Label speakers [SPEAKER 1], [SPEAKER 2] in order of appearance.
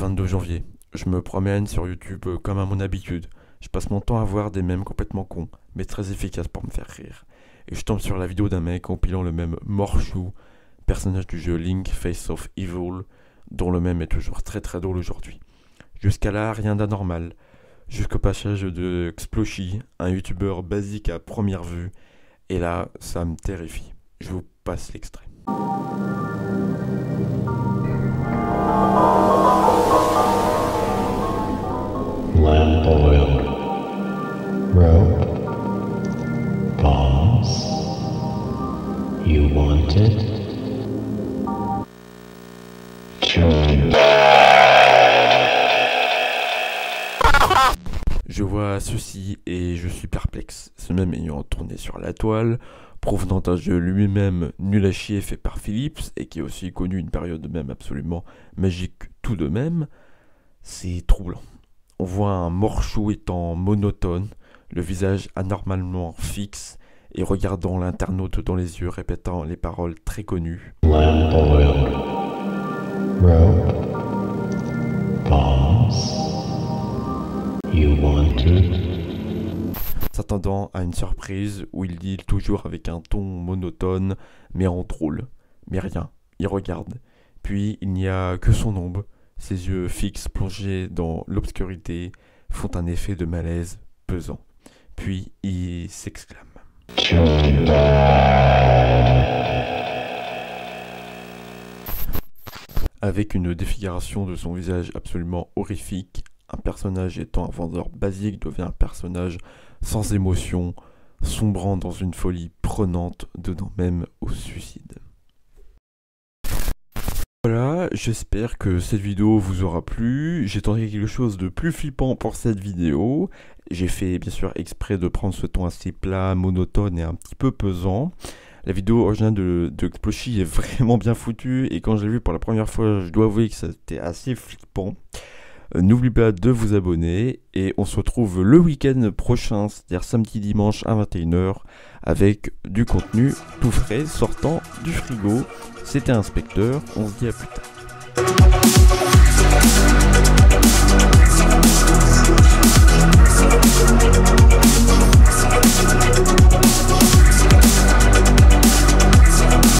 [SPEAKER 1] 22 janvier. Je me promène sur YouTube euh, comme à mon habitude. Je passe mon temps à voir des mèmes complètement cons, mais très efficaces pour me faire rire. Et je tombe sur la vidéo d'un mec compilant le même Morchou, personnage du jeu Link Face of Evil, dont le même est toujours très très drôle aujourd'hui. Jusqu'à là, rien d'anormal. Jusqu'au passage de Xploshi, un youtubeur basique à première vue. Et là, ça me terrifie. Je vous passe l'extrait. Je vois ceci et je suis perplexe. Ce même ayant tourné sur la toile, provenant d'un jeu lui-même nul à chier fait par Philips et qui a aussi connu une période même absolument magique tout de même, c'est troublant. On voit un morchou étant monotone, le visage anormalement fixe et regardant l'internaute dans les yeux répétant les paroles très connues. s'attendant à une surprise où il dit toujours avec un ton monotone mais en drôle. Mais rien, il regarde. Puis il n'y a que son ombre, ses yeux fixes plongés dans l'obscurité font un effet de malaise pesant. Puis il s'exclame. Avec une défiguration de son visage absolument horrifique, un personnage étant un vendeur basique devient un personnage sans émotion, sombrant dans une folie prenante, donnant même au suicide. Voilà, j'espère que cette vidéo vous aura plu. J'ai tenté quelque chose de plus flippant pour cette vidéo. J'ai fait bien sûr exprès de prendre ce ton assez plat, monotone et un petit peu pesant. La vidéo originale de, de est vraiment bien foutue et quand je l'ai vue pour la première fois, je dois avouer que c'était assez flippant. Euh, N'oubliez pas de vous abonner et on se retrouve le week-end prochain, c'est-à-dire samedi dimanche à 21h avec du contenu tout frais sortant du frigo. C'était Inspecteur, on se dit à plus tard.